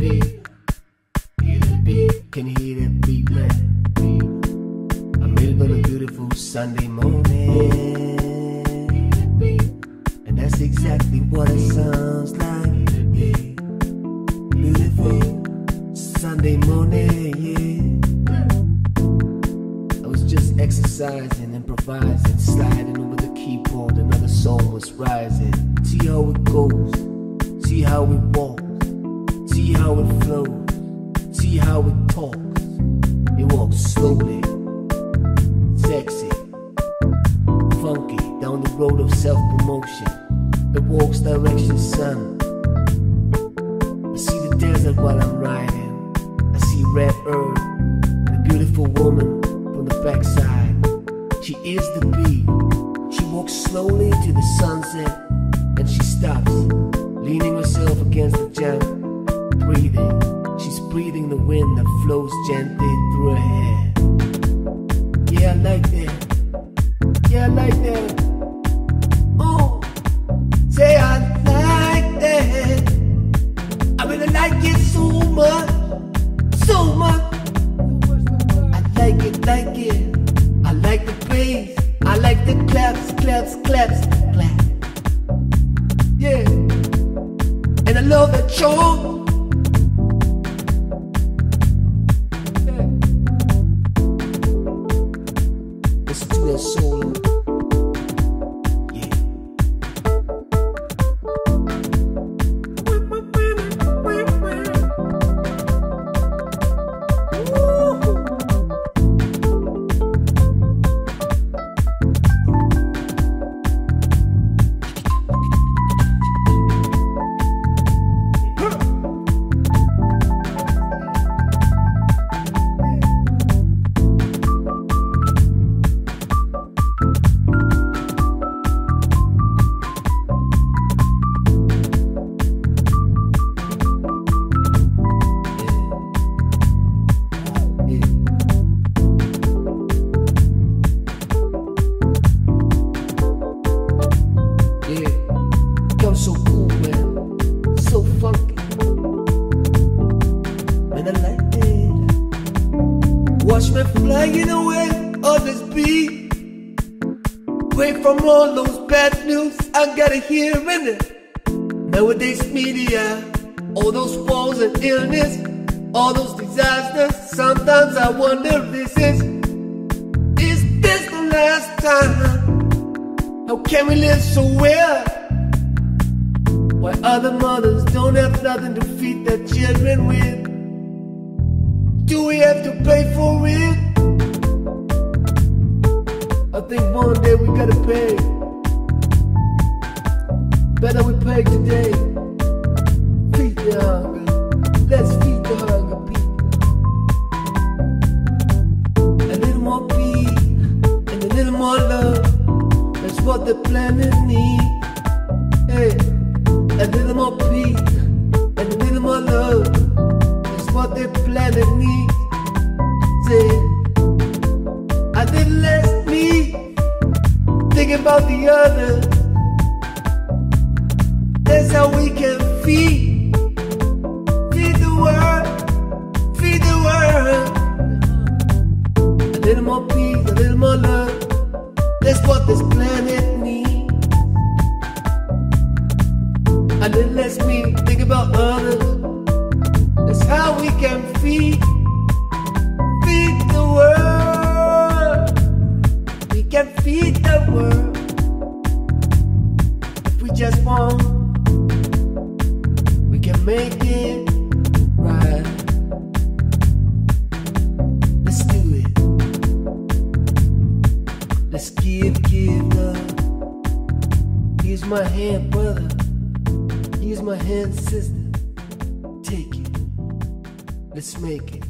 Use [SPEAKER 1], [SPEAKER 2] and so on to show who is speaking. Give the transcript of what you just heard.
[SPEAKER 1] beat. Hear the beat, can you hear that beat, man? I'm middle of a beautiful Sunday morning. And that's exactly what it sounds like. Beautiful Sunday morning, yeah. I was just exercising, improvising, sliding over the keyboard. Another song was rising. See how it goes, see how it walk see how it flows, see how it talks. It walks slowly, sexy, funky, down the road of self promotion. It walks direction sun. I see the desert while I'm riding. I see red earth and a beautiful woman from the backside. She is the bee. She walks slowly to the sunset and she stops, leaning herself against the jam, breathing. She's breathing the wind that flows gently through her hair. Yeah, I like that. Yeah, I like that. Oh, say I like that. I really like it so much, so much. I like it, like it. I like the bass. I like the claps, claps, claps, claps. Yeah. And I love that chore. Listen to Watch me flying away on this beat. Away from all those bad news I gotta hear in it. Nowadays media, all those wars and illness, all those disasters. Sometimes I wonder if this is, is this the last time? How can we live so well? Why other mothers don't have nothing to feed their children with? Do we have to pay for it? I think one day we gotta pay. Better we pay today. Feed the hunger. Let's feed the hunger, people. A little more peace and a little more love. That's what the planet needs. Hey, a little more peace and a little more love. What the planet needs. I didn't let me think about the others. That's how we can feed, feed the world, feed the world. A little more peace, a little more love. That's what this planet needs. And it lets me think about others. We can feed, feed the world. We can feed the world if we just want. We can make it right. Let's do it. Let's give, give love. Here's my hand, brother. Here's my hand, sister. Take it it's making.